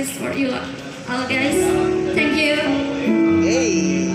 assist for you all guys. Thank you. Hey.